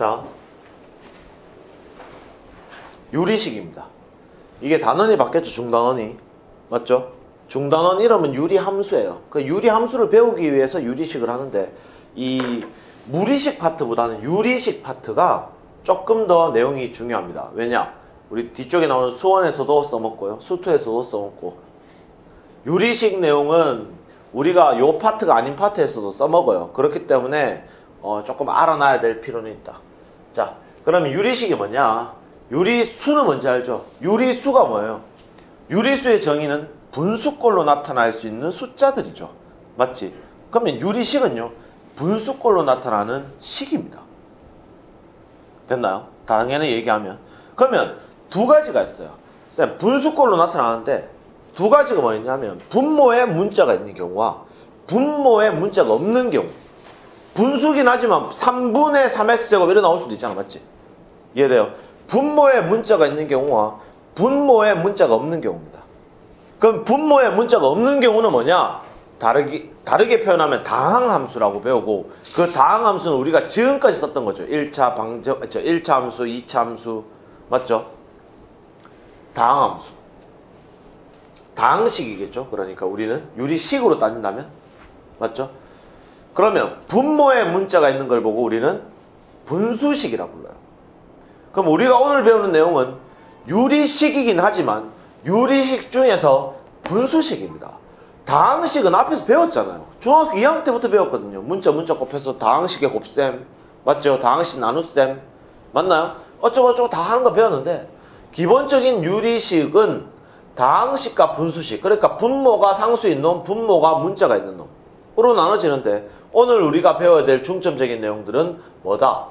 자, 유리식입니다. 이게 단원이 바뀌었죠, 중단원이. 맞죠? 중단원 이름은 유리함수예요. 그 유리함수를 배우기 위해서 유리식을 하는데 이 무리식 파트보다는 유리식 파트가 조금 더 내용이 중요합니다. 왜냐? 우리 뒤쪽에 나오는 수원에서도 써먹고요. 수투에서도 써먹고 유리식 내용은 우리가 요 파트가 아닌 파트에서도 써먹어요. 그렇기 때문에 어, 조금 알아놔야 될 필요는 있다. 자, 그러면 유리식이 뭐냐? 유리수는 뭔지 알죠? 유리수가 뭐예요? 유리수의 정의는 분수꼴로 나타날 수 있는 숫자들이죠. 맞지? 그러면 유리식은요, 분수꼴로 나타나는 식입니다. 됐나요? 당연히 얘기하면. 그러면 두 가지가 있어요. 쌤, 분수꼴로 나타나는데 두 가지가 뭐였냐면 분모에 문자가 있는 경우와 분모에 문자가 없는 경우. 분수긴 하지만 3분의 3x제곱 이렇게 나올 수도 있잖아. 맞지? 이해돼요? 분모에 문자가 있는 경우와 분모에 문자가 없는 경우입니다. 그럼 분모에 문자가 없는 경우는 뭐냐? 다르게, 다르게 표현하면 다항함수라고 배우고 그 다항함수는 우리가 지금까지 썼던 거죠. 1차 방정, 저 1차 함수, 2차 함수 맞죠? 다항함수. 다항식이겠죠. 그러니까 우리는 유리식으로 따진다면 맞죠? 그러면 분모에 문자가 있는 걸 보고 우리는 분수식이라 불러요. 그럼 우리가 오늘 배우는 내용은 유리식이긴 하지만 유리식 중에서 분수식입니다. 다항식은 앞에서 배웠잖아요. 중학교 2학년 때부터 배웠거든요. 문자 문자 곱해서 다항식의 곱셈 맞죠? 다항식 나눗셈 맞나요? 어쩌고저쩌고 다 하는 거 배웠는데 기본적인 유리식은 다항식과 분수식 그러니까 분모가 상수인 놈, 분모가 문자가 있는 놈으로 나눠지는데 오늘 우리가 배워야 될 중점적인 내용들은 뭐다?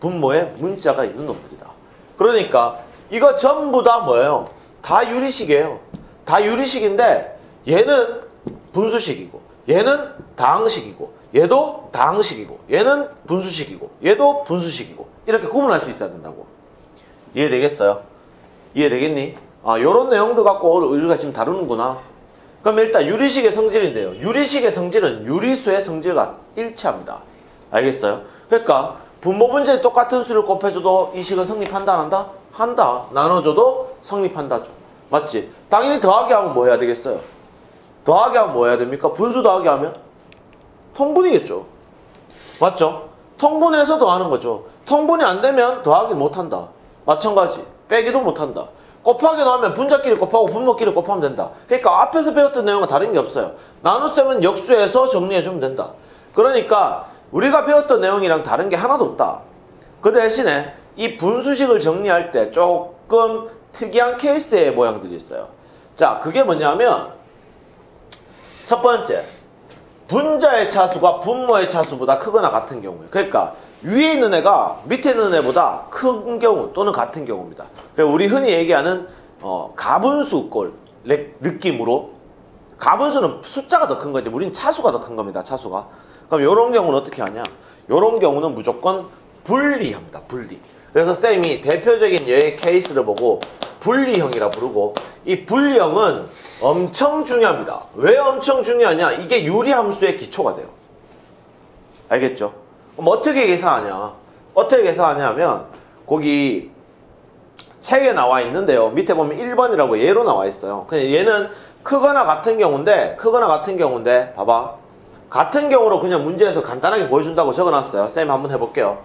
분모에 문자가 있는 놈들이다. 그러니까 이거 전부 다 뭐예요? 다 유리식이에요. 다 유리식인데 얘는 분수식이고 얘는 다항식이고 얘도 다항식이고 얘는 분수식이고 얘도 분수식이고 이렇게 구분할 수 있어야 된다고. 이해되겠어요? 이해되겠니? 아, 요런 내용도 갖고 우리가 지금 다루는구나. 그럼 일단 유리식의 성질인데요. 유리식의 성질은 유리수의 성질과 일치합니다. 알겠어요? 그러니까 분모 문제에 똑같은 수를 곱해줘도 이 식은 성립한다 안 한다? 한다. 나눠줘도 성립한다죠. 맞지? 당연히 더하기 하면 뭐 해야 되겠어요? 더하기 하면 뭐 해야 됩니까? 분수 더하기 하면 통분이겠죠. 맞죠? 통분해서 더하는 거죠. 통분이 안 되면 더하기 못한다. 마찬가지. 빼기도 못한다. 곱하기 나오면 분자끼리 곱하고 분모끼리 곱하면 된다. 그러니까 앞에서 배웠던 내용은 다른 게 없어요. 나눗셈은 역수해서 정리해주면 된다. 그러니까 우리가 배웠던 내용이랑 다른 게 하나도 없다. 그 대신에 이 분수식을 정리할 때 조금 특이한 케이스의 모양들이 있어요. 자, 그게 뭐냐면 첫 번째, 분자의 차수가 분모의 차수보다 크거나 같은 경우에 그러니까 위에 있는 애가 밑에 있는 애보다 큰 경우 또는 같은 경우입니다. 우리 흔히 얘기하는 어, 가분수꼴 느낌으로 가분수는 숫자가 더 큰 거지 우린 차수가 더 큰 겁니다. 차수가. 그럼 이런 경우는 어떻게 하냐? 이런 경우는 무조건 분리합니다. 분리. 그래서 쌤이 대표적인 얘의 케이스를 보고 분리형이라 부르고 이 분리형은 엄청 중요합니다. 왜 엄청 중요하냐? 이게 유리함수의 기초가 돼요. 알겠죠? 어떻게 계산하냐? 어떻게 계산하냐면 거기 책에 나와 있는데요. 밑에 보면 1번이라고 예로 나와 있어요. 그냥 얘는 크거나 같은 경우인데 크거나 같은 경우인데 봐봐. 같은 경우로 그냥 문제에서 간단하게 보여준다고 적어놨어요. 쌤 한번 해볼게요.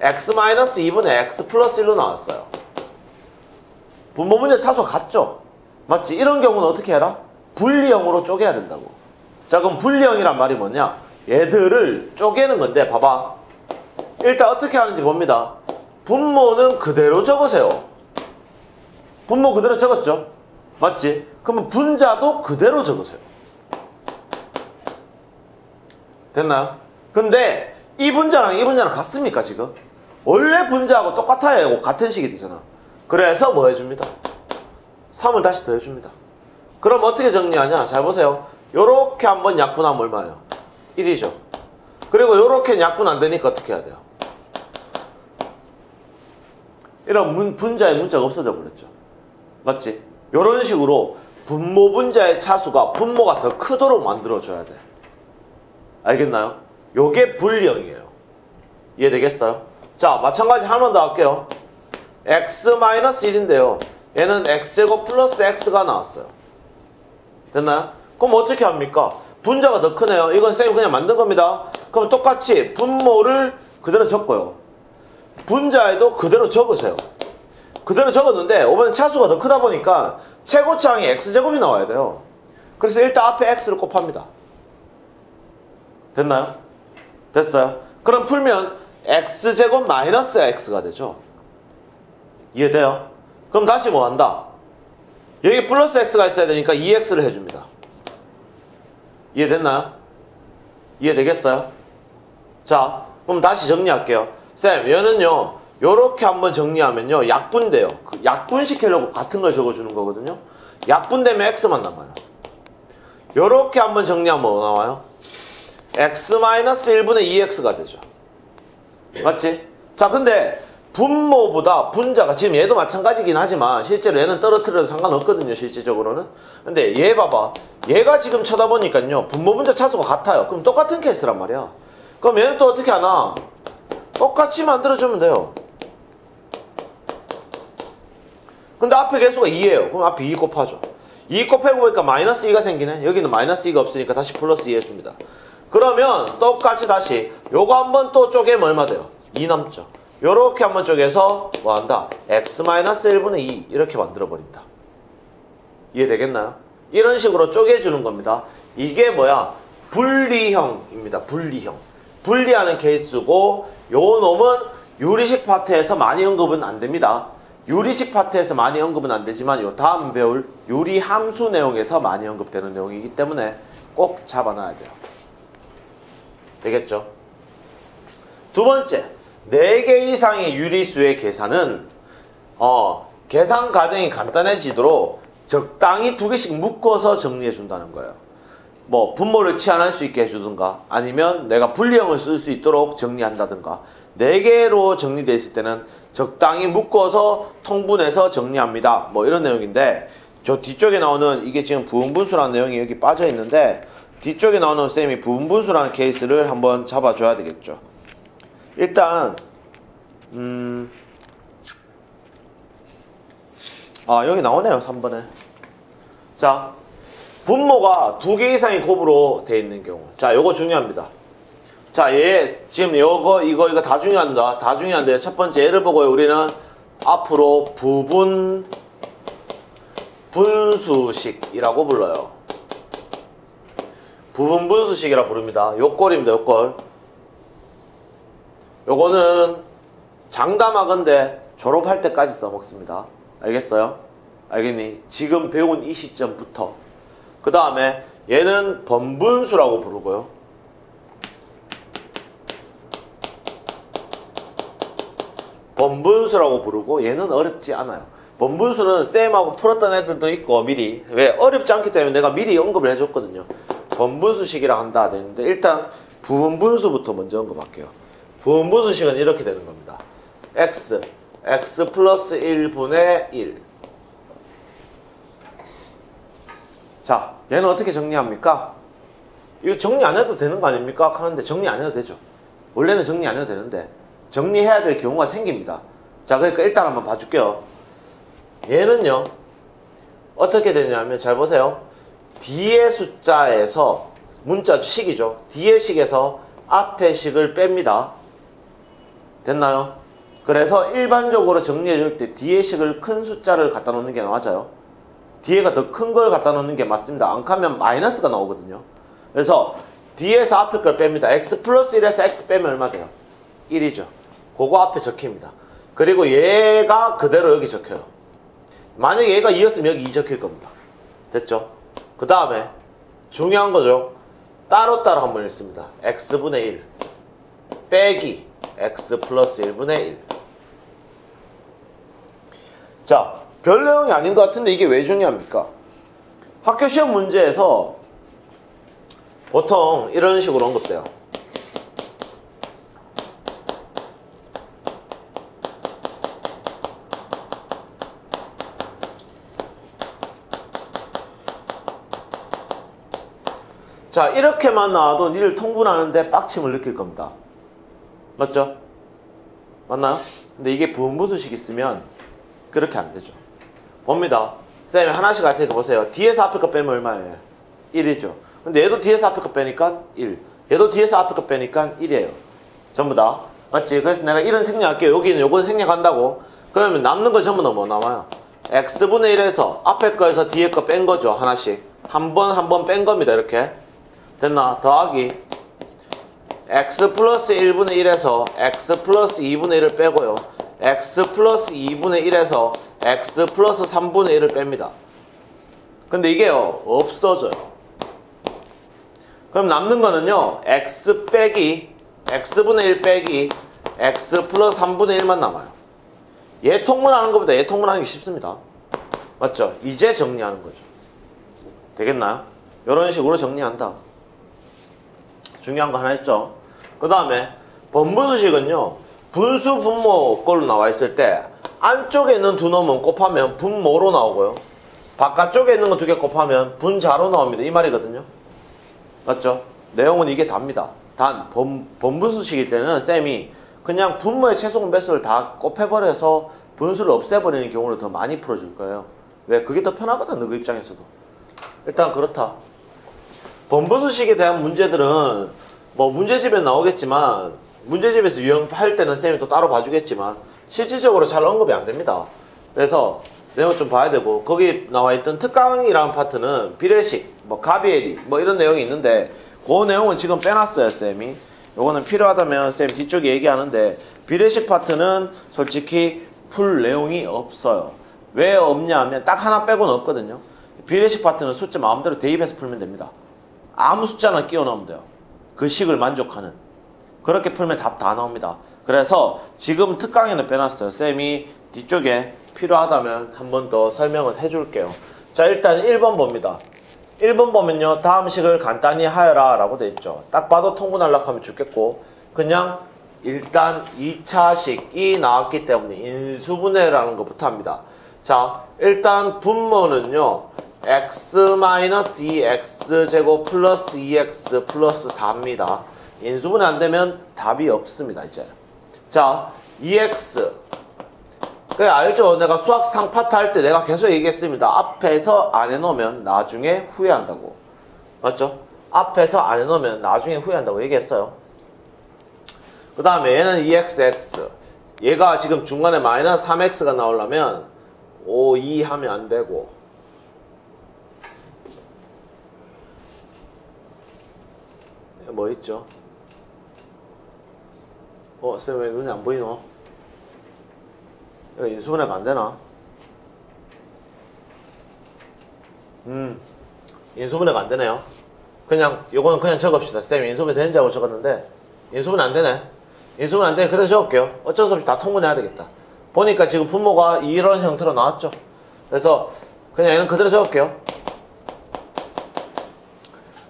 x-2분의 x 플러스 1로 나왔어요. 분모 문제 차수 같죠? 맞지? 이런 경우는 어떻게 해라? 분리형으로 쪼개야 된다고. 자 그럼 분리형이란 말이 뭐냐? 얘들을 쪼개는 건데 봐봐. 일단 어떻게 하는지 봅니다. 분모는 그대로 적으세요. 분모 그대로 적었죠? 맞지? 그러면 분자도 그대로 적으세요. 됐나요? 근데 이 분자랑 이 분자랑 같습니까 지금? 원래 분자하고 똑같아야 같은 식이 되잖아. 그래서 뭐 해줍니다. 3을 다시 더해줍니다. 그럼 어떻게 정리하냐? 잘 보세요. 요렇게 한번 약분하면 얼마예요? 1이죠. 그리고 요렇게 약분 안 되니까 어떻게 해야 돼요? 이런 문, 분자의 문자가 없어져 버렸죠. 맞지? 요런 식으로 분모 분자의 차수가 분모가 더 크도록 만들어줘야 돼. 알겠나요? 요게 분리형이에요. 이해되겠어요? 자, 마찬가지 한 번 더 할게요. x-1인데요. 얘는 x제곱 플러스 x가 나왔어요. 됐나요? 그럼 어떻게 합니까? 분자가 더 크네요. 이건 쌤이 그냥 만든 겁니다. 그럼 똑같이 분모를 그대로 적고요. 분자에도 그대로 적으세요. 그대로 적었는데 이번엔 차수가 더 크다 보니까 최고차항이 x제곱이 나와야 돼요. 그래서 일단 앞에 x를 곱합니다. 됐나요? 됐어요? 그럼 풀면 x제곱 마이너스 x가 되죠. 이해돼요? 그럼 다시 뭐 한다? 여기 플러스 x가 있어야 되니까 2x를 해줍니다. 이해됐나요? 이해되겠어요? 자, 그럼 다시 정리할게요. 쌤, 얘는요, 요렇게 한번 정리하면요, 약분돼요. 그 약분시키려고 같은 걸 적어주는 거거든요. 약분되면 x만 남아요. 요렇게 한번 정리하면 뭐 나와요? x-1분의 2x가 되죠. 맞지? 자, 근데 분모보다 분자가 지금 얘도 마찬가지긴 하지만 실제로 얘는 떨어뜨려도 상관없거든요, 실질적으로는. 근데 얘 봐봐. 얘가 지금 쳐다보니까요, 분모 분자 차수가 같아요. 그럼 똑같은 케이스란 말이야. 그럼 얘는 또 어떻게 하나? 똑같이 만들어주면 돼요. 근데 앞에 개수가 2예요. 그럼 앞에 2 곱하죠. 2 곱하고 보니까 마이너스 2가 생기네. 여기는 마이너스 2가 없으니까 다시 플러스 2 해줍니다. 그러면 똑같이 다시 요거 한번 또 쪼개면 얼마 돼요? 2 남죠. 요렇게 한번 쪼개서 뭐 한다? x-1분의 2 이렇게 만들어 버린다. 이해되겠나요? 이런 식으로 쪼개주는 겁니다. 이게 뭐야? 분리형입니다. 분리형. 분리하는 케이스고 요 놈은 유리식 파트에서 많이 언급은 안 됩니다. 유리식 파트에서 많이 언급은 안 되지만 요 다음 배울 유리 함수 내용에서 많이 언급되는 내용이기 때문에 꼭 잡아놔야 돼요. 되겠죠? 두 번째, 4개 이상의 유리수의 계산은 어, 계산 과정이 간단해지도록 적당히 두 개씩 묶어서 정리해 준다는 거예요. 뭐 분모를 치환할 수 있게 해주든가 아니면 내가 분리형을 쓸 수 있도록 정리한다든가 4개로 정리되어 있을 때는 적당히 묶어서 통분해서 정리합니다. 뭐 이런 내용인데 저 뒤쪽에 나오는 이게 지금 부분분수라는 내용이 여기 빠져 있는데 뒤쪽에 나오는 쌤이 부분분수라는 케이스를 한번 잡아줘야 되겠죠. 일단 음... 아 여기 나오네요 3번에. 자 분모가 두 개 이상의 곱으로 되어 있는 경우. 자 요거 중요합니다. 자 얘 지금 요거 이거 이거 다 중요한다. 다 중요한데 첫 번째 얘를 보고 우리는 앞으로 부분 분수식이라고 불러요. 부분 분수식이라 부릅니다. 요꼴입니다 요꼴. 요거는 장담하건대 졸업할 때까지 써먹습니다. 알겠어요? 알겠니? 지금 배운 이 시점부터 그 다음에 얘는 번분수라고 부르고요. 번분수라고 부르고 얘는 어렵지 않아요. 번분수는 쌤하고 풀었던 애들도 있고 미리 왜 어렵지 않기 때문에 내가 미리 언급을 해줬거든요. 번분수식이라 한다 되는데 일단 부분분수부터 먼저 언급할게요. 부분분수식은 이렇게 되는 겁니다. x, x 플러스 1분의 1. 자, 얘는 어떻게 정리합니까? 이거 정리 안 해도 되는 거 아닙니까? 하는데 정리 안 해도 되죠. 원래는 정리 안 해도 되는데 정리해야 될 경우가 생깁니다. 자, 그러니까 일단 한번 봐줄게요. 얘는요, 어떻게 되냐면 잘 보세요. 뒤의 숫자에서 문자 식이죠. 뒤의 식에서 앞의 식을 뺍니다. 됐나요? 그래서 일반적으로 정리해 줄 때 뒤에 식을 큰 숫자를 갖다 놓는 게 맞아요. 뒤에가 더 큰 걸 갖다 놓는 게 맞습니다. 안 가면 마이너스가 나오거든요. 그래서 뒤에서 앞에 걸 뺍니다. x 플러스 1에서 x 빼면 얼마 돼요? 1이죠. 그거 앞에 적힙니다. 그리고 얘가 그대로 여기 적혀요. 만약에 얘가 2였으면 여기 2 적힐 겁니다. 됐죠? 그 다음에 중요한 거죠. 따로따로 한번 읽습니다. x분의 1 빼기 x 플러스 1분의 1 자, 별 내용이 아닌 것 같은데 이게 왜 중요합니까? 학교 시험 문제에서 보통 이런 식으로 언급돼요. 자, 이렇게만 나와도 니를 통분하는데 빡침을 느낄 겁니다. 맞죠? 맞나요? 근데 이게 부분분수식 있으면 그렇게 안 되죠. 봅니다. 쌤이 하나씩 할 테니까 보세요. 뒤에서 앞에 거 빼면 얼마예요? 1이죠. 근데 얘도 뒤에서 앞에 거 빼니까 1. 얘도 뒤에서 앞에 거 빼니까 1이에요. 전부 다. 맞지? 그래서 내가 1은 생략할게요. 여기는 요건 생략한다고. 그러면 남는 거 전부 다 뭐 남아요? x분의 1에서 앞에 거에서 뒤에 거 뺀 거죠. 하나씩. 한 번 한 번 뺀 겁니다. 이렇게. 됐나? 더하기 x 플러스 1분의 1에서 x 플러스 2분의 1을 빼고요. X 플러스 2분의 1에서 x 플러스 3분의 1을 뺍니다. 근데 이게요. 없어져요. 그럼 남는 거는요. x 빼기 x분의 1 빼기 x 플러스 3분의 1만 남아요. 얘 통분하는 것보다 얘 통분하는 게 쉽습니다. 맞죠? 이제 정리하는 거죠. 되겠나요? 이런 식으로 정리한다. 중요한 거 하나 있죠. 그 다음에 번분수식은요. 분수 분모 걸로 나와 있을 때 안쪽에 있는 두 놈은 곱하면 분모로 나오고요. 바깥쪽에 있는 거 두 개 곱하면 분자로 나옵니다. 이 말이거든요. 맞죠? 내용은 이게 답니다. 단 번, 번분수식일 때는 쌤이 그냥 분모의 최소 배수를 다 곱해버려서 분수를 없애버리는 경우를 더 많이 풀어줄 거예요. 왜? 그게 더 편하거든, 너그 입장에서도. 일단 그렇다. 번분수식에 대한 문제들은 뭐 문제집에 나오겠지만 문제집에서 유형할 때는 쌤이 또 따로 봐주겠지만 실질적으로 잘 언급이 안 됩니다. 그래서 내용 좀 봐야 되고 거기 나와 있던 특강이라는 파트는 비례식, 뭐 가비에리 뭐 이런 내용이 있는데 그 내용은 지금 빼놨어요 쌤이. 요거는 필요하다면 쌤 뒤쪽에 얘기하는데 비례식 파트는 솔직히 풀 내용이 없어요. 왜 없냐 하면 딱 하나 빼고는 없거든요. 비례식 파트는 숫자 마음대로 대입해서 풀면 됩니다. 아무 숫자나 끼워 넣으면 돼요. 그 식을 만족하는. 그렇게 풀면 답 다 나옵니다. 그래서 지금 특강에는 빼놨어요. 쌤이 뒤쪽에 필요하다면 한 번 더 설명을 해줄게요. 자 일단 1번 봅니다. 1번 보면요. 다음 식을 간단히 하여라 라고 돼 있죠. 딱 봐도 통분하려고 하면 죽겠고 그냥 일단 2차식이 나왔기 때문에 인수분해라는 것부터 합니다. 자 일단 분모는요. x-2x제곱 플러스 2x 플러스 4입니다. 인수분해 안 되면 답이 없습니다. 이제 자 2x 그래 알죠? 내가 수학 상파트 할 때 내가 계속 얘기했습니다. 앞에서 안 해놓으면 나중에 후회한다고. 맞죠? 앞에서 안 해놓으면 나중에 후회한다고 얘기했어요. 그 다음에 얘는 2xx. 얘가 지금 중간에 마이너스 3x가 나오려면 5, 2 하면 안 되고. 뭐 있죠? 어, 쌤 왜 눈이 안 보이노? 이거 인수분해가 안 되나? 음, 인수분해가 안 되네요. 그냥, 요거는 그냥 적읍시다. 쌤 인수분해 되는지 알고 적었는데, 인수분해 안 되네. 인수분해 안 되네. 그대로 적을게요. 어쩔 수 없이 다 통분해야 되겠다. 보니까 지금 분모가 이런 형태로 나왔죠. 그래서, 그냥 얘는 그대로 적을게요.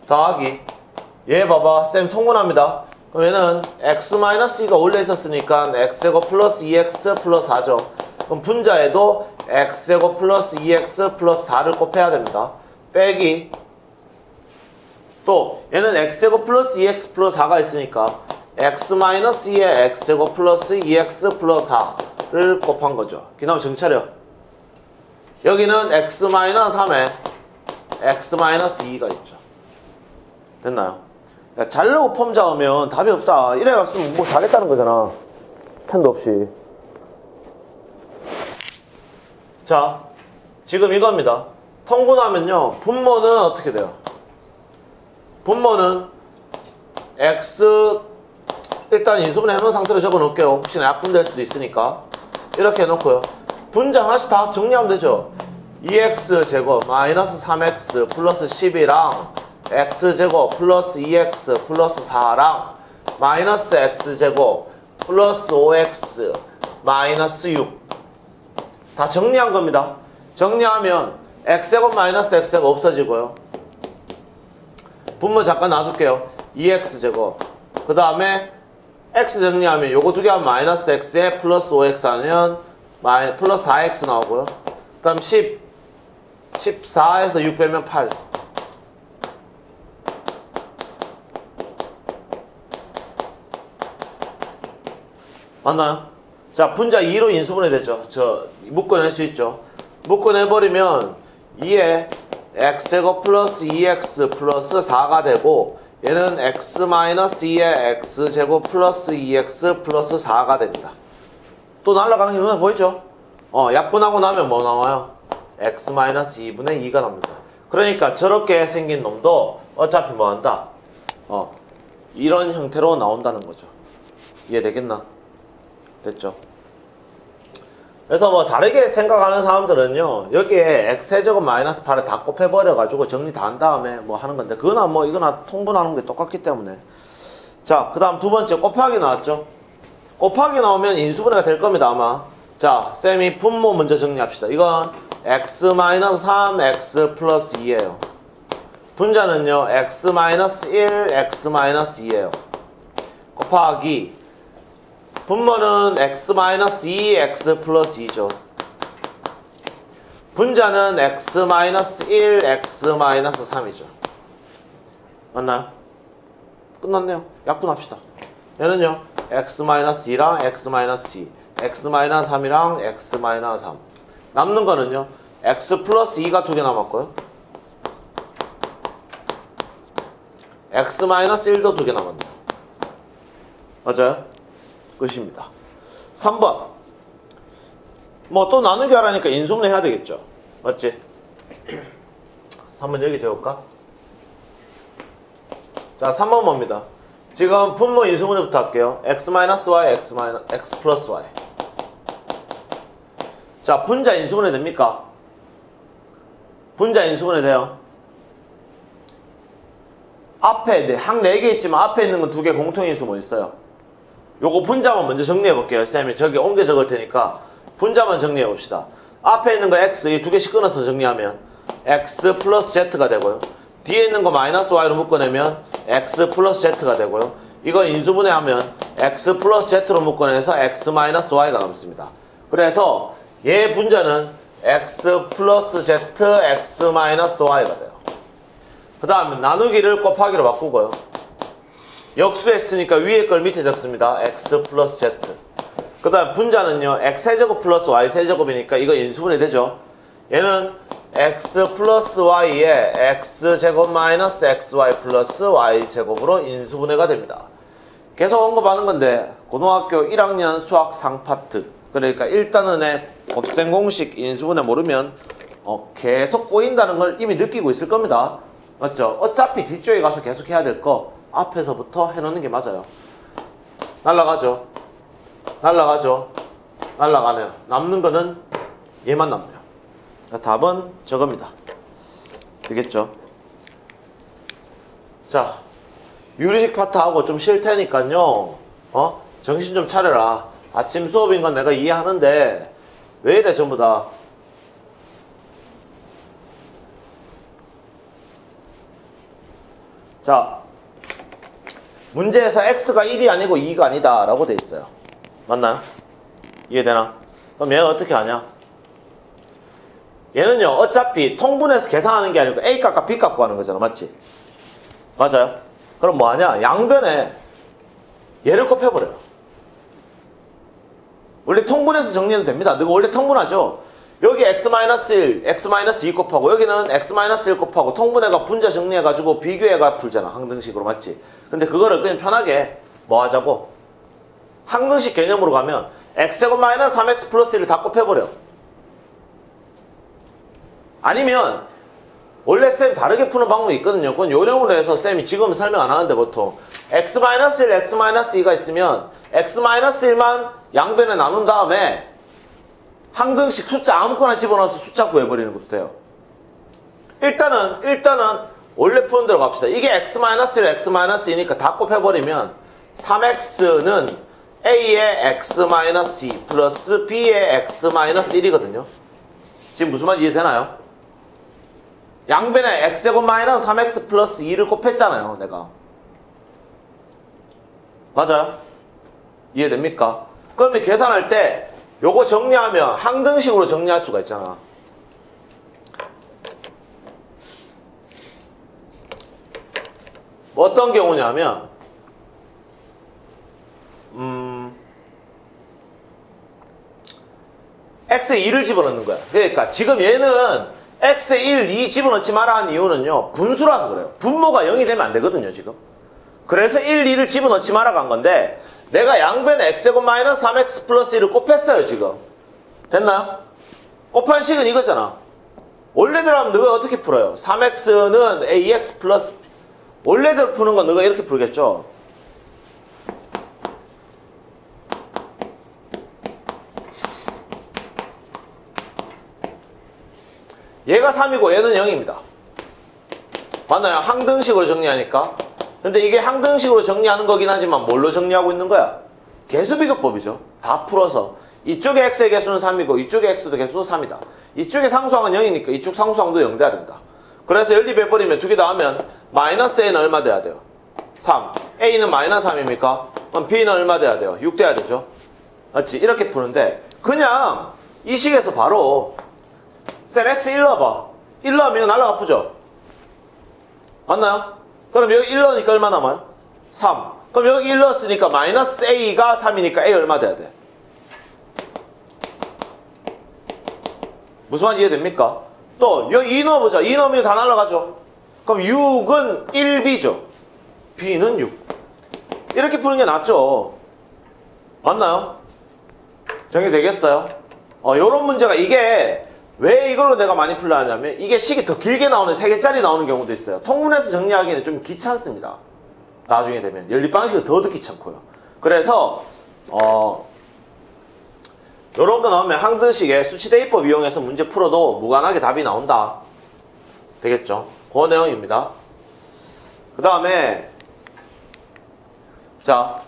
더하기. 얘 봐봐. 쌤 통분합니다. 그럼 얘는 x-2가 올려 있었으니까 x제곱 플러스 2x 플러스 4죠. 그럼 분자에도 x제곱 플러스 2x 플러스 4를 곱해야 됩니다. 빼기 또 얘는 x제곱 플러스 2x 플러스 4가 있으니까 x-2에 x제곱 플러스 2x 플러스 4를 곱한 거죠. 그 다음 정신 차려. 여기는 x-3에 x-2가 있죠. 됐나요? 야, 잘려고 폼 잡으면 답이 없다. 이래갔으면 뭐 잘했다는 거잖아. 편도 없이. 자, 지금 이겁니다. 통분하면요. 분모는 어떻게 돼요? 분모는 x 일단 인수분해 해놓은 상태로 적어 놓을게요. 혹시나 약분될 수도 있으니까. 이렇게 해놓고요. 분자 하나씩 다 정리하면 되죠. 2x 제곱 마이너스 3x 플러스 10이랑 x제곱 플러스 2x 플러스 4랑 마이너스 x제곱 플러스 5x 마이너스 6 다 정리한 겁니다. 정리하면 x제곱 마이너스 x제곱 없어지고요. 분모 잠깐 놔둘게요. 2x제곱 그 다음에 x 정리하면 요거 두 개 하면 마이너스 x에 플러스 5x 하면 마이, 플러스 4x 나오고요. 그 다음 10 14에서 6 빼면 8 맞나요? 자, 분자 2로 인수분해 되죠. 저 묶어낼 수 있죠. 묶어내버리면 2에 x제곱 플러스 2x 플러스 4가 되고 얘는 x 마이너스 2에 x제곱 플러스 2x 플러스 4가 됩니다. 또 날아가는 게 눈에 보이죠? 어, 약분하고 나면 뭐 나와요? x 마이너스 2분의 2가 납니다. 그러니까 저렇게 생긴 놈도 어차피 뭐 한다? 어, 이런 형태로 나온다는 거죠. 이해되겠나? 됐죠? 그래서 뭐 다르게 생각하는 사람들은요 여기에 x제곱 마이너스 8을 다 곱해버려 가지고 정리 다 한 다음에 뭐 하는 건데 그거나 뭐 이거나 통분하는 게 똑같기 때문에. 자 그 다음 두 번째 곱하기 나왔죠? 곱하기 나오면 인수분해가 될 겁니다 아마. 자 쌤이 분모 먼저 정리합시다. 이건 x 마이너스 3 x 플러스 2예요. 분자는요 x 마이너스 1 x 마이너스 2예요. 곱하기 분모는 x-2, x 플러스 2죠. 분자는 x-1, x-3이죠. 맞나요? 끝났네요. 약분합시다. 얘는요. x-2랑 x-2, x-3이랑 x-3. 남는 거는요. x 플러스 2가 두 개 남았고요. x-1도 두 개 남았네요. 맞아요? 끝입니다. 3번. 뭐 또 나누기 하라니까 인수분해 해야 되겠죠. 맞지? 3번 여기 적을까? 자, 3번 뭡니다. 지금 분모 인수분해부터 할게요. x-y, x, x 플러스 y. 자, 분자 인수분해 됩니까? 분자 인수분해 돼요. 앞에, 네, 항 4개 있지만 앞에 있는 건 두 개 공통인수 뭐 있어요? 요거 분자만 먼저 정리해 볼게요. 쌤이 저기 옮겨 적을 테니까 분자만 정리해 봅시다. 앞에 있는 거 x 이 두 개씩 끊어서 정리하면 x 플러스 z가 되고요. 뒤에 있는 거 마이너스 y로 묶어내면 x 플러스 z가 되고요. 이거 인수분해하면 x 플러스 z로 묶어내서 x 마이너스 y가 남습니다. 그래서 얘 분자는 x 플러스 z x 마이너스 y가 돼요. 그 다음에 나누기를 곱하기로 바꾸고요. 역수했으니까 위에 걸 밑에 적습니다. x 플러스 z. 그 다음 분자는요. x 세제곱 플러스 y 세제곱이니까 이거 인수분해 되죠. 얘는 x 플러스 y에 x제곱 마이너스 xy 플러스 y제곱으로 인수분해가 됩니다. 계속 언급하는 건데 고등학교 1학년 수학 상파트 그러니까 1단원의 곱셈 공식 인수분해 모르면 어, 계속 꼬인다는 걸 이미 느끼고 있을 겁니다. 맞죠? 어차피 뒤쪽에 가서 계속 해야 될 거 앞에서부터 해놓는 게 맞아요. 날라가죠. 날라가죠. 날라가네요. 남는 거는 얘만 남네요. 답은 저겁니다. 되겠죠? 자, 유리식 파트하고 좀 쉴 테니까요. 어? 정신 좀 차려라. 아침 수업인 건 내가 이해하는데 왜 이래 전부 다. 자, 문제에서 x가 1이 아니고 2가 아니다 라고 돼 있어요. 맞나요? 이해되나? 그럼 얘는 어떻게 하냐? 얘는요 어차피 통분해서 계산하는 게 아니고 a 값과 b 값 구하는 거잖아 맞지? 맞아요? 그럼 뭐 하냐? 양변에 얘를 곱해버려요. 원래 통분해서 정리해도 됩니다. 너가 원래 통분하죠? 여기 x-1, x-2 곱하고 여기는 x-1 곱하고 통분해가 분자 정리해가지고 비교해가 풀잖아. 항등식으로 맞지? 근데 그거를 그냥 편하게 뭐 하자고? 항등식 개념으로 가면 x제곱 마이너스 3x 플러스 1을 다 곱해버려. 아니면 원래 쌤 다르게 푸는 방법이 있거든요. 그건 요령으로 해서 쌤이 지금 설명 안 하는데 보통 x-1, x-2가 있으면 x-1만 양변에 나눈 다음에 항등식 숫자 아무거나 집어넣어서 숫자 구해버리는 것도 돼요. 일단은 일단은 원래 푸는 대로 갑시다. 이게 x-1, x-2니까 다 곱해버리면 3x는 a의 x-2 플러스 b의 x-1이거든요. 지금 무슨 말 이해되나요? 양변에 x제곱 마이너스 3x 플러스 2를 곱했잖아요. 내가. 맞아요? 이해됩니까? 그러면 계산할 때 요거 정리하면 항등식으로 정리할 수가 있잖아. 어떤 경우냐면 음 x에 2를 집어넣는 거야. 그러니까 지금 얘는 x에 1, 2 집어넣지 마라 한 이유는요. 분수라서 그래요. 분모가 0이 되면 안 되거든요, 지금. 그래서 1, 2를 집어넣지 마라 간 건데 내가 양변에 x제곱 마이너스 3x 플러스 1을 곱했어요, 지금. 됐나요? 곱한 식은 이거잖아. 원래대로 하면 너가 어떻게 풀어요? 3x는 ax 플러스 원래대로 푸는 건 너가 이렇게 풀겠죠? 얘가 3이고 얘는 0입니다. 맞나요? 항등식으로 정리하니까. 근데 이게 항등식으로 정리하는 거긴 하지만 뭘로 정리하고 있는 거야? 개수비교법이죠. 다 풀어서. 이쪽에 x의 개수는 3이고 이쪽에 x도 개수도 3이다. 이쪽에 상수항은 0이니까 이쪽 상수항도 0 돼야 된다. 그래서 연립해버리면 두 개 다 하면 마이너스 a는 얼마 돼야 돼요? 3. a는 마이너스 3입니까? 그럼 b는 얼마 돼야 돼요? 6 돼야 되죠? 맞지? 이렇게 푸는데 그냥 이 식에서 바로 쌤 x 1 넣어봐. 1 넣으면 날라가 푸죠? 맞나요? 그럼 여기 1 넣으니까 얼마 남아요? 3. 그럼 여기 1 넣었으니까 마이너스 a가 3이니까 a 얼마 돼야 돼? 무슨 말인지 이해됩니까? 또 여기 2 넣어보자. 2 넣으면 다 날라가죠? 그럼 6은 1b죠. b는 6. 이렇게 푸는 게 낫죠. 맞나요? 정리되겠어요? 어, 요런 문제가 이게 왜 이걸로 내가 많이 풀려 하냐면 이게 식이 더 길게 나오는 3개짜리 나오는 경우도 있어요. 통문에서 정리하기는 좀 귀찮습니다. 나중에 되면 연립 방식은 더더 귀찮고요. 그래서 어 요런 거 나오면 항등식의 수치대입법 이용해서 문제 풀어도 무관하게 답이 나온다. 되겠죠? 그 내용입니다. 그 다음에 자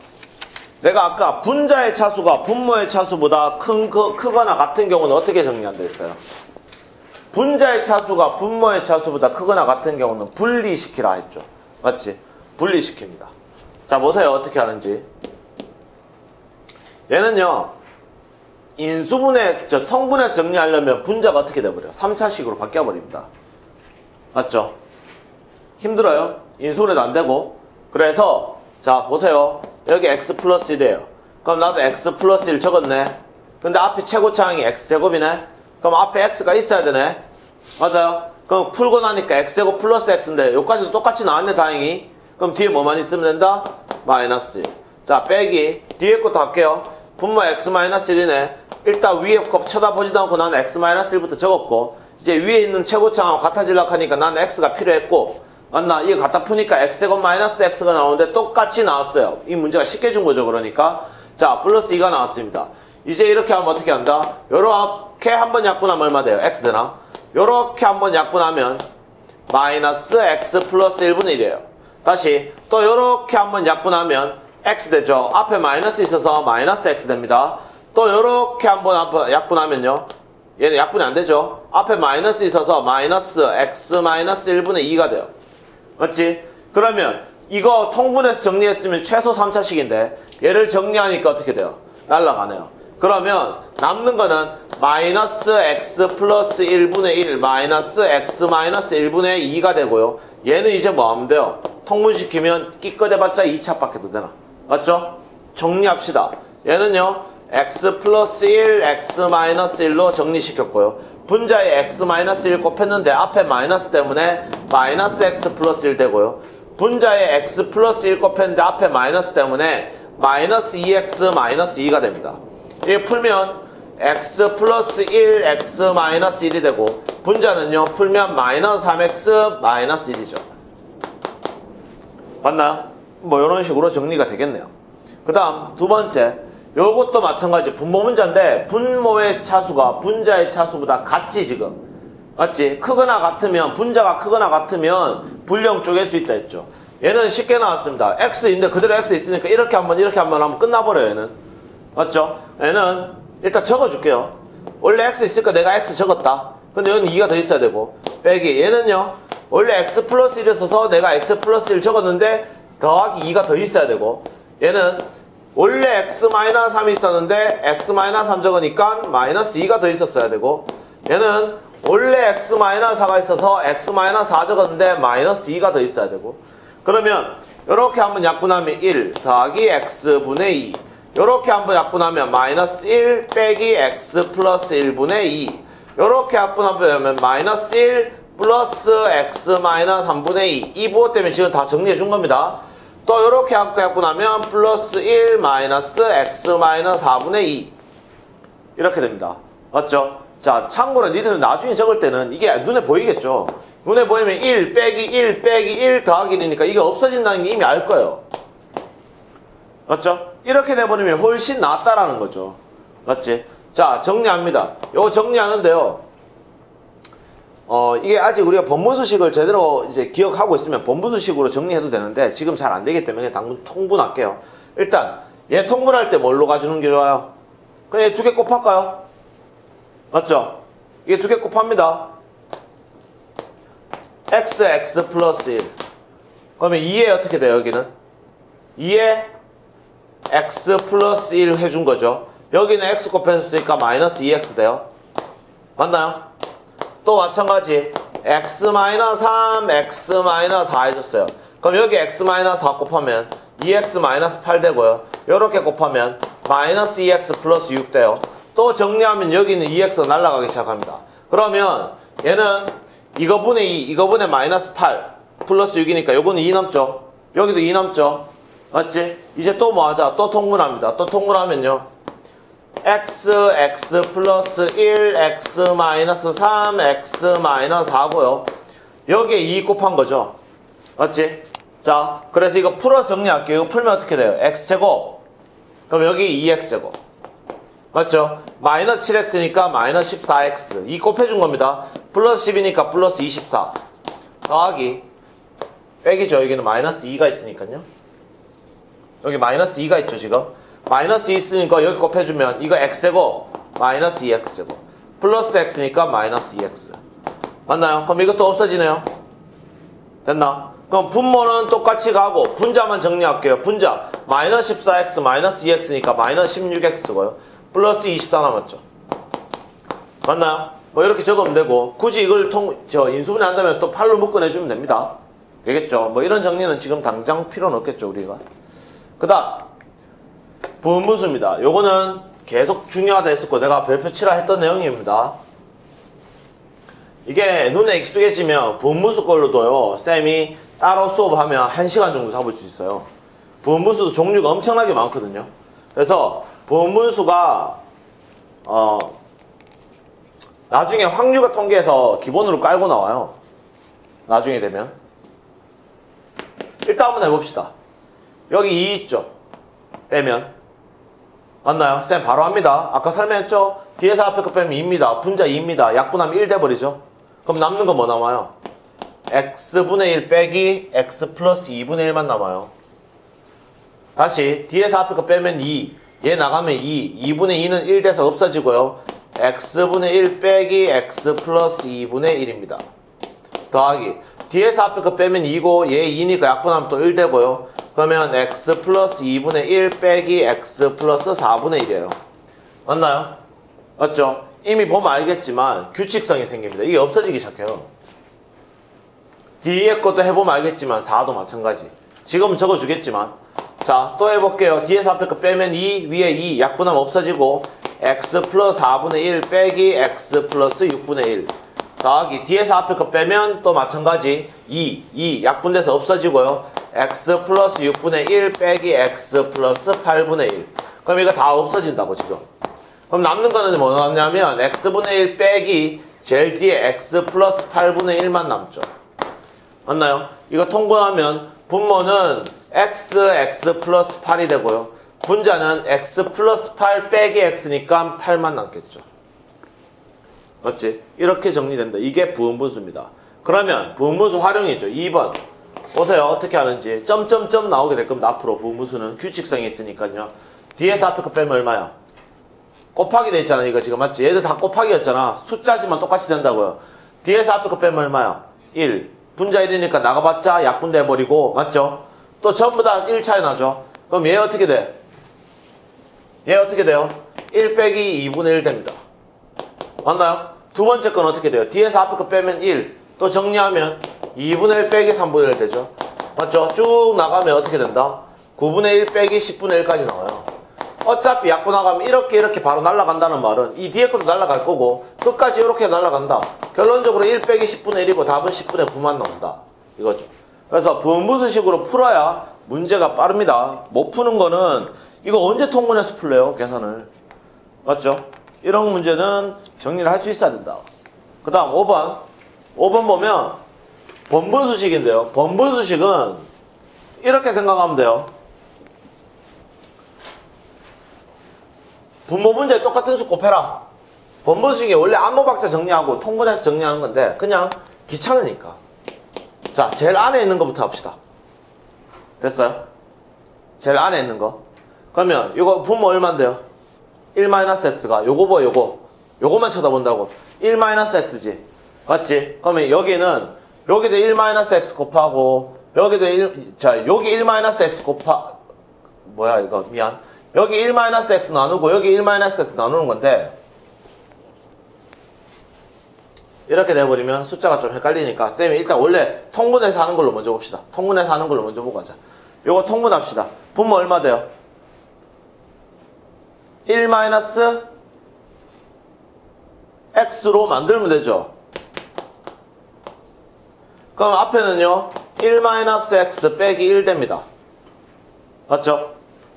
내가 아까 분자의 차수가 분모의 차수보다 큰, 크, 크거나 같은 경우는 어떻게 정리한다 했어요? 분자의 차수가 분모의 차수보다 크거나 같은 경우는 분리시키라 했죠. 맞지? 분리시킵니다. 자, 보세요. 어떻게 하는지. 얘는요, 인수분해, 저 통분해서 정리하려면 분자가 어떻게 돼버려요? 3차식으로 바뀌어버립니다. 맞죠? 힘들어요. 인수분해도 안 되고. 그래서, 자, 보세요. 여기 x 플러스 1이에요. 그럼 나도 x 플러스 1 적었네. 근데 앞에 최고차항이 x제곱이네. 그럼 앞에 x가 있어야 되네. 맞아요? 그럼 풀고 나니까 x제곱 플러스 x인데 여기까지도 똑같이 나왔네 다행히. 그럼 뒤에 뭐만 있으면 된다? 마이너스 1. 자 빼기 뒤에 것도 할게요. 분모 x 마이너스 1이네. 일단 위에 거 쳐다보지도 않고 나는 x 마이너스 1부터 적었고 이제 위에 있는 최고차항하고 같아지려고 하니까 나는 x가 필요했고 맞나? 이거 갖다 푸니까 x제곱 마이너스 x가 나오는데 똑같이 나왔어요. 이 문제가 쉽게 준 거죠 그러니까 자 플러스 2가 나왔습니다. 이제 이렇게 하면 어떻게 한다? 요렇게 한번 약분하면 얼마 돼요? x 되나? 요렇게 한번 약분하면 마이너스 x 플러스 1분의 1이에요. 다시 또 요렇게 한번 약분하면 x 되죠. 앞에 마이너스 있어서 마이너스 x 됩니다. 또 요렇게 한번 약분하면요. 얘는 약분이 안 되죠. 앞에 마이너스 있어서 마이너스 x 마이너스 1분의 2가 돼요. 맞지? 그러면 이거 통분해서 정리했으면 최소 3차식인데 얘를 정리하니까 어떻게 돼요? 날라가네요. 그러면 남는 거는 마이너스 x 플러스 1분의 1 마이너스 x 마이너스 1분의 2가 되고요. 얘는 이제 뭐 하면 돼요? 통분시키면 끼꺼대봤자 2차밖에 도 되나? 맞죠? 정리합시다. 얘는요. X 플러스 1, x 마이너스 1로 정리시켰고요. 분자에 x 마이너스 1 곱했는데 앞에 마이너스 때문에 마이너스 x 플러스 1 되고요. 분자에 x 플러스 1 곱했는데 앞에 마이너스 때문에 마이너스 2x 마이너스 2가 됩니다. 이게 풀면 x 플러스 1, x 마이너스 1이 되고 분자는요 풀면 마이너스 3x 마이너스 1이죠. 맞나요? 뭐 이런 식으로 정리가 되겠네요. 그 다음 두 번째 요것도 마찬가지 분모 문자인데 분모의 차수가 분자의 차수보다 같지 지금 맞지? 크거나 같으면 분자가 크거나 같으면 분령 쪼갤 수 있다 했죠. 얘는 쉽게 나왔습니다. x인데 그대로 x 있으니까 이렇게 한번 이렇게 한번 하면 끝나버려요 얘는 맞죠? 얘는 일단 적어줄게요. 원래 x 있으니까 내가 x 적었다. 근데 여기는 2가 더 있어야 되고 빼기 얘는요. 원래 x 플러스 1이 있어서 내가 x 플러스 1 적었는데 더하기 2가 더 있어야 되고 얘는 원래 x 마이너스 3이 있었는데 x 마이너스 3 적으니까 마이너스 2가 더 있었어야 되고 얘는 원래 x 마이너스 4가 있어서 x 마이너스 4 적었는데 마이너스 2가 더 있어야 되고 그러면 이렇게 한번 약분하면 1 더하기 x분의 2 요렇게 한번 약분하면 마이너스 1 빼기 x 플러스 1분의 2 요렇게 약분하면 마이너스 1 플러스 x 마이너스 3분의 2 이 부호 때문에 지금 다 정리해 준 겁니다 또 요렇게 약분하면 플러스 1 마이너스 x 마이너스 4분의 2 이렇게 됩니다 맞죠? 자 참고로 니들은 나중에 적을 때는 이게 눈에 보이겠죠 눈에 보이면 1 빼기 1 빼기 1 더하기 1이니까 이게 없어진다는 게 이미 알 거예요 맞죠? 이렇게 돼버리면 훨씬 낫다라는 거죠. 맞지? 자, 정리합니다. 요거 정리하는데요. 어, 이게 아직 우리가 법문 수식을 제대로 이제 기억하고 있으면 법문 수식으로 정리해도 되는데 지금 잘 안 되기 때문에 당분 통분할게요. 일단, 얘 통분할 때 뭘로 가주는 게 좋아요? 그냥 얘두개 곱할까요? 맞죠? 이게 두 개 곱합니다. x, x 플러스 1. 그러면 2에 어떻게 돼요, 여기는? 2에 x 플러스 1 해준 거죠. 여기는 x 곱했으니까 마이너스 2x 돼요. 맞나요? 또 마찬가지 x 마이너스 3, x 마이너스 4 해줬어요. 그럼 여기 x 마이너스 4 곱하면 2x 마이너스 8 되고요. 이렇게 곱하면 마이너스 2x 플러스 6 돼요. 또 정리하면 여기는 2x 날아가기 시작합니다. 그러면 얘는 이거분의 2, 이거분의 마이너스 8 플러스 6이니까 요거는 2 넘죠. 여기도 2 넘죠. 맞지? 이제 또 뭐 하자? 또 통분합니다. 또 통분하면요. X, x 플러스 1, x 마이너스 3, x 마이너스 4고요. 여기에 2 곱한 거죠. 맞지? 자, 그래서 이거 풀어 정리할게요. 풀면 어떻게 돼요? x제곱. 그럼 여기 2x제곱. 맞죠? 마이너스 7x니까 마이너스 14x. 2 곱해준 겁니다. 플러스 10이니까 플러스 24. 더하기. 빼기죠. 여기는 마이너스 2가 있으니까요. 여기 마이너스 2가 있죠 지금 마이너스 2 있으니까 여기 곱해주면 이거 x제곱 마이너스 2x제곱 플러스 x니까 마이너스 2x 맞나요? 그럼 이것도 없어지네요 됐나? 그럼 분모는 똑같이 가고 분자만 정리할게요 분자 마이너스 14x 마이너스 2x니까 마이너스 16x고요 플러스 24 남았죠 맞나요? 뭐 이렇게 적으면 되고 굳이 이걸 통, 저 인수분해 한다면 또 8로 묶어내주면 됩니다 되겠죠? 뭐 이런 정리는 지금 당장 필요는 없겠죠 우리가 그 다음 부분분수입니다. 요거는 계속 중요하다 했었고 내가 별표 치라 했던 내용입니다. 이게 눈에 익숙해지면 부분분수 걸로도요. 쌤이 따로 수업하면 1시간 정도 잡을 수 있어요. 부분분수도 종류가 엄청나게 많거든요. 그래서 부분분수가 어 나중에 확률과 통계에서 기본으로 깔고 나와요. 나중에 되면 일단 한번 해봅시다. 여기 2 있죠? 빼면 맞나요? 쌤 바로 합니다. 아까 설명했죠? 뒤에서 앞에 거 빼면 2입니다. 분자 2입니다. 약분하면 1 돼버리죠? 그럼 남는 거 뭐 남아요? x분의 1 빼기 x 플러스 2분의 1만 남아요. 다시 뒤에서 앞에 거 빼면 2. 얘 나가면 2. 2분의 2는 1 돼서 없어지고요. x분의 1 빼기 x 플러스 2분의 1입니다. 더하기 뒤에서 앞에 거 빼면 2고 얘 2니까 약분하면 또 1 되고요. 그러면 x 플러스 2분의 1 빼기 x 플러스 4분의 1이에요. 맞나요? 맞죠? 이미 보면 알겠지만 규칙성이 생깁니다. 이게 없어지기 시작해요. 뒤에 것도 해보면 알겠지만 4도 마찬가지. 지금은 적어주겠지만 자 또 해볼게요. 뒤에서 앞에 거 빼면 2 위에 2 약분하면 없어지고 x 플러스 4분의 1 빼기 x 플러스 6분의 1 더하기 뒤에서 앞에 거 빼면 또 마찬가지 2, 2 약분돼서 없어지고요. x 플러스 6분의 1 빼기 x 플러스 8분의 1 그럼 이거 다 없어진다고 지금 그럼 남는 거는 뭐 남냐면 x분의 1 빼기 제일 뒤에 x 플러스 8분의 1만 남죠. 맞나요? 이거 통분하면 분모는 x, x 플러스 8이 되고요. 분자는 x 플러스 8 빼기 x니까 8만 남겠죠. 맞지? 이렇게 정리된다. 이게 부분분수입니다. 그러면 부분분수 활용이죠. 2번. 보세요. 어떻게 하는지. 점점점 나오게 될 겁니다. 앞으로 부분분수는 규칙성이 있으니까요. 뒤에서 앞에 거 빼면 얼마야? 곱하기 돼 있잖아. 이거 지금 맞지? 얘들 다 곱하기였잖아. 숫자지만 똑같이 된다고요. 뒤에서 앞에 거 빼면 얼마야? 1. 분자 1이니까 나가봤자 약분돼 돼 버리고 맞죠? 또 전부 다 1 차이 나죠? 그럼 얘 어떻게 돼? 얘 어떻게 돼요? 1 빼기 2분의 1 됩니다. 맞나요? 두 번째 건 어떻게 돼요? 뒤에서 앞에 거 빼면 1. 또 정리하면 2분의 1 빼기 3분의 1 되죠? 맞죠? 쭉 나가면 어떻게 된다? 9분의 1 빼기 10분의 1까지 나와요. 어차피 약분 나가면 이렇게 이렇게 바로 날아간다는 말은 이 뒤에 것도 날아갈 거고 끝까지 이렇게 날아간다. 결론적으로 1 빼기 10분의 1이고 답은 10분의 9만 나온다. 이거죠. 그래서 분분수식으로 풀어야 문제가 빠릅니다. 못 푸는 거는 이거 언제 통분해서 풀래요? 계산을. 맞죠? 이런 문제는 정리를 할 수 있어야 된다. 그 다음 5번. 5번 보면 번분수식인데요. 번분수식은 이렇게 생각하면 돼요. 분모 문제 똑같은 수 곱해라. 번분수식이 원래 암호박자 정리하고 통분해서 정리하는 건데 그냥 귀찮으니까. 자, 제일 안에 있는 것부터 합시다. 됐어요? 제일 안에 있는 거. 그러면 이거 분모 얼마인데요? 1-x가 요거 뭐 요거. 요거만 쳐다본다고. 1-x지. 맞지? 그러면 여기는 여기도 1-x 곱하고 여기도 1, 자, 여기 1-x 곱하 뭐야 이거 미안. 여기 1-x 나누고 여기 1-x 나누는 건데 이렇게 돼버리면 숫자가 좀 헷갈리니까 쌤이 일단 원래 통분해서 하는 걸로 먼저 봅시다. 통분해서 하는 걸로 먼저 보고 가자. 요거 통분합시다. 분모 얼마 돼요? 1 마이너스 x로 만들면 되죠. 그럼 앞에는요. 1 마이너스 x 빼기 1 됩니다. 맞죠?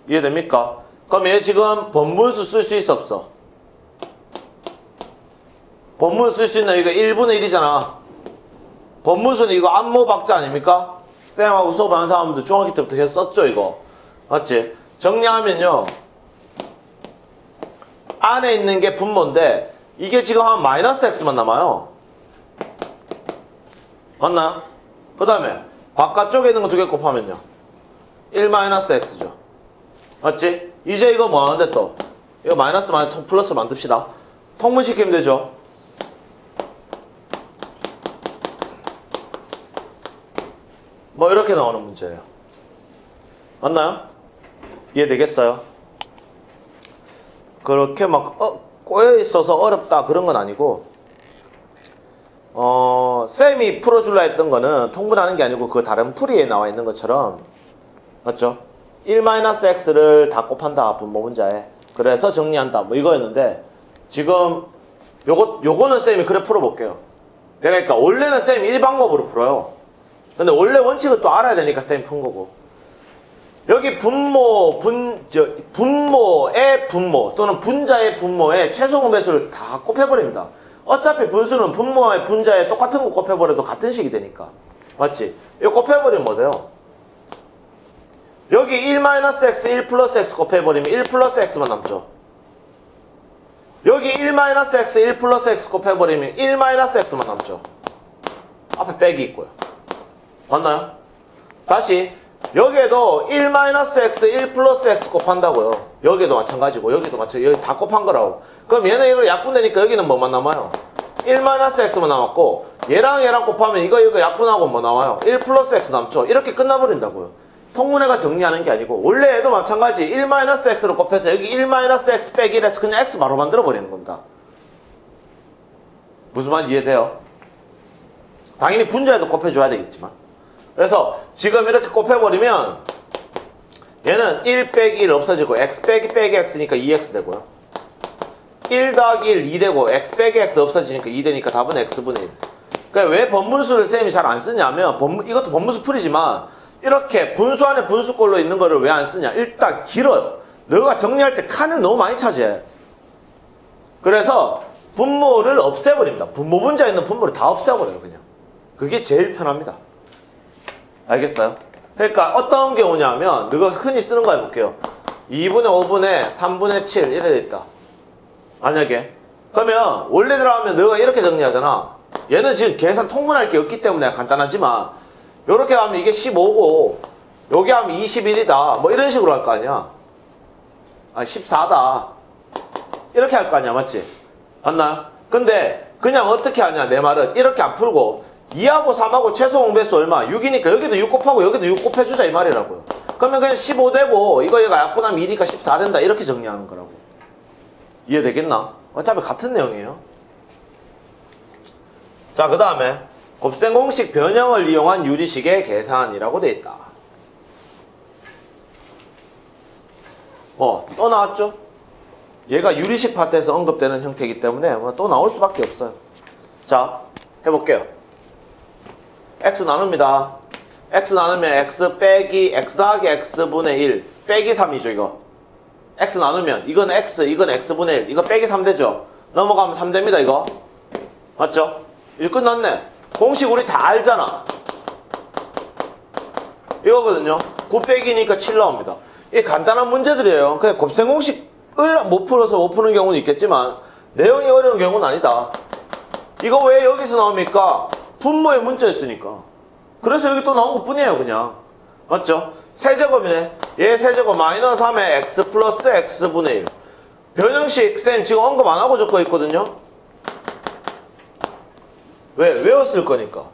이해됩니까? 그럼 얘 지금 번분수 쓸 수 있어 없어? 번분 쓸 수 있는 이거 1분의 1이잖아. 번분수는 이거 안모 박자 아닙니까? 쌤하고 수업하는 사람들 중학교 때부터 계속 썼죠 이거. 맞지? 정리하면요. 안에 있는 게 분모인데 이게 지금 한 마이너스 x만 남아요. 맞나요? 그 다음에 바깥쪽에 있는 거 두 개 곱하면요. 1 마이너스 x죠. 맞지? 이제 이거 뭐 하는데 또? 이거 마이너스 마이너스 플러스 만듭시다. 통분시키면 되죠. 뭐 이렇게 나오는 문제예요. 맞나요? 이해되겠어요? 그렇게 막 어, 꼬여 있어서 어렵다 그런 건 아니고 어, 쌤이 풀어줄라 했던 거는 통분하는 게 아니고 그 다른 풀이에 나와 있는 것처럼 맞죠? 1-x를 다 곱한다. 분모 문자에 그래서 정리한다. 뭐 이거였는데 지금 요거, 요거는 쌤이 그래 풀어볼게요. 내가 그러니까 원래는 쌤이 1방법으로 풀어요. 근데 원래 원칙을 또 알아야 되니까 쌤이 푼 거고 여기 분모, 분, 저, 분모의 분모 또는 분자의 분모에 최소 배수를 다 곱해버립니다. 어차피 분수는 분모의 분자에 똑같은 거 곱해버려도 같은 식이 되니까. 맞지? 이거 곱해버리면 뭐 돼요? 여기 1-x, 1 플러스 x 곱해버리면 1 플러스 x만 남죠. 여기 1-x, 1 플러스 x 곱해버리면 1 x만 남죠. 앞에 빼기 있고요. 맞나요? 다시 여기에도 1-x, 1 플러스 x 곱한다고요. 여기도 마찬가지고 여기도 마찬가지 여기 다 곱한 거라고. 그럼 얘는 이걸 약분되니까 여기는 뭐만 남아요? 1-x만 남았고 얘랑 얘랑 곱하면 이거 이거 약분하고 뭐 나와요? 1 플러스 x 남죠. 이렇게 끝나버린다고요. 통분해가 정리하는 게 아니고 원래도 마찬가지 1-x로 곱해서 여기 1-x 빼기 1에서 그냥 x 바로 만들어 버리는 겁니다. 무슨 말 이해돼요? 당연히 분자에도 곱해줘야 되겠지만 그래서 지금 이렇게 곱해버리면 얘는 1 빼기 1 없어지고 x 빼기 빼기 x니까 2x 되고요. 1 더하기 1 2 되고 x 빼기 x 없어지니까 2 되니까 답은 x분의 1 그러니까 왜 번분수를 쌤이 잘 안 쓰냐면 이것도 번분수 풀이지만 이렇게 분수 안에 분수꼴로 있는 거를 왜 안 쓰냐. 일단 길어요. 너가 정리할 때 칸을 너무 많이 차지해. 그래서 분모를 없애버립니다. 분모 분자에 있는 분모를 다 없애버려요 그냥. 그게 제일 편합니다 알겠어요? 그러니까 어떤 경우냐면 너가 흔히 쓰는 거 해볼게요. 2분의 5분의 3분의 7 이래 돼 있다. 만약에. 그러면 원래 들어가면 너가 이렇게 정리하잖아. 얘는 지금 계산 통분할 게 없기 때문에 간단하지만 이렇게 하면 이게 15고 여기 하면 21이다. 뭐 이런 식으로 할 거 아니야. 아 14다. 이렇게 할 거 아니야. 맞지? 맞나요? 근데 그냥 어떻게 하냐 내 말은. 이렇게 안 풀고 2하고 3하고 최소 공배수 얼마? 6이니까 여기도 6 곱하고 여기도 6 곱해주자 이 말이라고요. 그러면 그냥 15 되고 이거 얘가 약분하면 2니까 14 된다 이렇게 정리하는 거라고. 이해되겠나? 어차피 같은 내용이에요. 자, 그 다음에 곱셈 공식 변형을 이용한 유리식의 계산이라고 돼 있다. 어, 또 나왔죠? 얘가 유리식 파트에서 언급되는 형태이기 때문에 뭐 또 나올 수밖에 없어요. 자, 해볼게요. X 나눕니다. x 나누면 x 빼기 x 더하기 x분의 1 빼기 3이죠, 이거. x 나누면 이건 x, 이건 x분의 1 이거 빼기 3 되죠? 넘어가면 3 됩니다, 이거. 맞죠? 이제 끝났네. 공식 우리 다 알잖아. 이거거든요. 9 빼기니까 7 나옵니다. 이게 간단한 문제들이에요. 그냥 곱셈 공식을 못 풀어서 못 푸는 경우는 있겠지만 내용이 어려운 경우는 아니다. 이거 왜 여기서 나옵니까? 분모의 문자였으니까. 그래서 여기 또 나온 것 뿐이에요, 그냥. 맞죠? 세제곱이네. 얘 세제곱 마이너스 3에 x 플러스 x분의 1. 변형식 쌤 지금 언급 안 하고 적고 있거든요. 왜? 외웠을 거니까.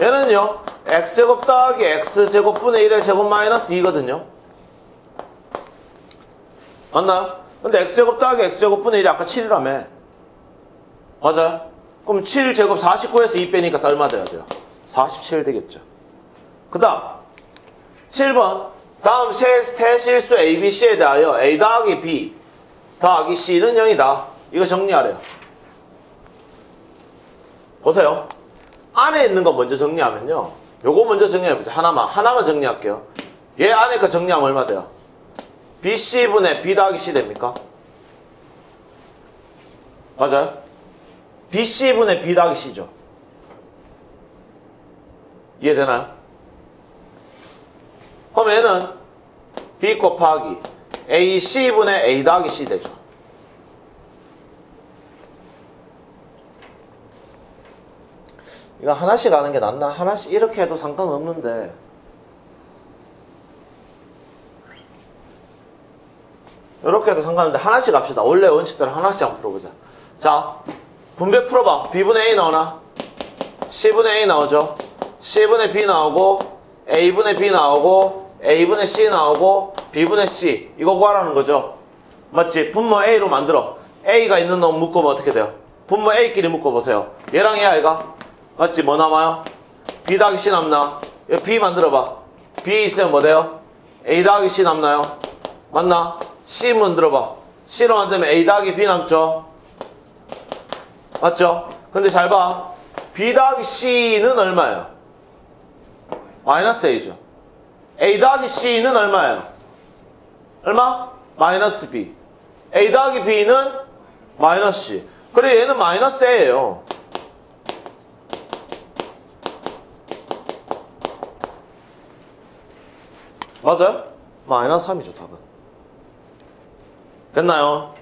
얘는요, x제곱 더하기 x제곱분의 1의 제곱 마이너스 2거든요. 맞나요? 근데 x제곱 더하기 x제곱분의 1이 아까 7이라며. 맞아요? 그럼 7제곱 49에서 2 빼니까 얼마 돼야 돼요? 47 되겠죠. 그 다음 7번 다음 세, 세 실수 A, B, C에 대하여 A 더하기 B 더하기 C는 0이다. 이거 정리하래요. 보세요. 안에 있는 거 먼저 정리하면요. 요거 먼저 정리해보자. 하나만. 하나만 정리할게요. 얘 안에 거 정리하면 얼마 돼요? BC분의 B 더하기 C 됩니까? 맞아요? BC분의 B 더하기 C죠. 이해되나요? 그럼 얘는 B 곱하기 AC분의 A 더하기 C 되죠. 이거 하나씩 하는 게 낫나? 하나씩 이렇게 해도 상관없는데 이렇게 해도 상관없는데 하나씩 합시다. 원래 원칙대로 하나씩 한번 풀어보자. 자, 분배 풀어봐. B분의 A 나오나? C분의 A 나오죠? C분의 B 나오고 A분의 B 나오고 A분의 C 나오고 B분의 C 이거 구하라는 거죠. 맞지? 분모 A로 만들어. A가 있는 놈 묶으면 어떻게 돼요? 분모 A끼리 묶어보세요. 얘랑 얘 아이가? 맞지? 뭐 남아요? B 더하기 C 남나? B 만들어봐. B 있으면 뭐 돼요? A 더하기 C 남나요? 맞나? C 만들어봐. C로 만들면 A 더하기 B 남죠? 맞죠? 근데 잘 봐. B 더하기 C는 얼마예요? 마이너스 A죠. A 더하기 C는 얼마예요? 얼마? 마이너스 B. A 더하기 B는 마이너스 C. 그래 얘는 마이너스 A예요. 맞아요? 마이너스 3이죠 답은. 됐나요?